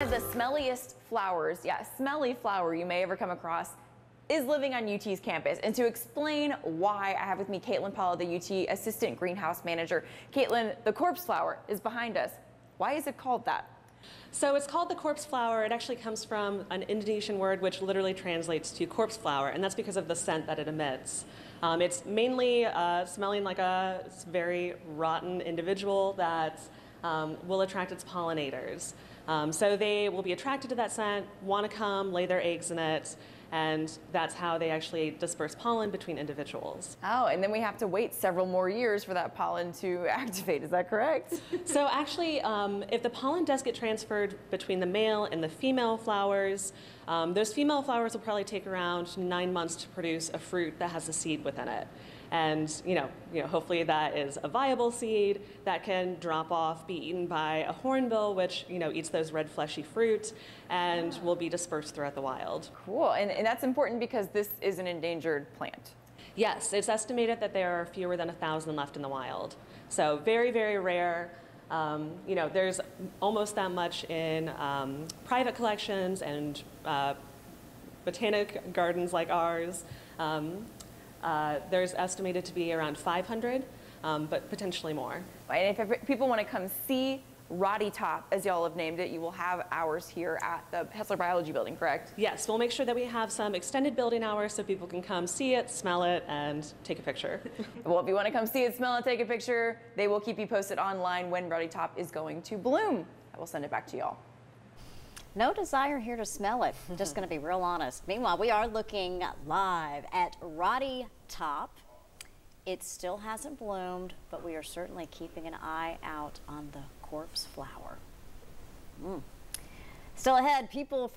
The smelliest flowers, yeah, smelly flower you may ever come across is living on UT's campus. And to explain why, I have with me Caitlin Paula, the UT Assistant Greenhouse Manager. Caitlin, the corpse flower is behind us. Why is it called that? So it's called the corpse flower. It actually comes from an Indonesian word which literally translates to corpse flower, and that's because of the scent that it emits. Um, it's mainly uh, smelling like a very rotten individual that um, will attract its pollinators. Um, so they will be attracted to that scent, want to come, lay their eggs in it, and that's how they actually disperse pollen between individuals. Oh, and then we have to wait several more years for that pollen to activate. Is that correct? so actually, um, if the pollen does get transferred between the male and the female flowers, um, those female flowers will probably take around nine months to produce a fruit that has a seed within it. And you know, you know, hopefully that is a viable seed that can drop off, be eaten by a hornbill, which you know eats those red fleshy fruit, and will be dispersed throughout the wild. Cool, and, and that's important because this is an endangered plant. Yes, it's estimated that there are fewer than a thousand left in the wild. So very, very rare. Um, you know, there's almost that much in um, private collections and uh, botanic gardens like ours. Um, uh, there's estimated to be around 500, um, but potentially more. And if people want to come see Rotty Top, as y'all have named it, you will have hours here at the Hesler Biology Building, correct? Yes, we'll make sure that we have some extended building hours so people can come see it, smell it, and take a picture. well, if you want to come see it, smell it, take a picture, they will keep you posted online when Rotty Top is going to bloom. I will send it back to y'all. No desire here to smell it. Just going to be real honest. Meanwhile, we are looking live at Rotty Top. It still hasn't bloomed, but we are certainly keeping an eye out on the corpse flower. Mm. Still ahead, people from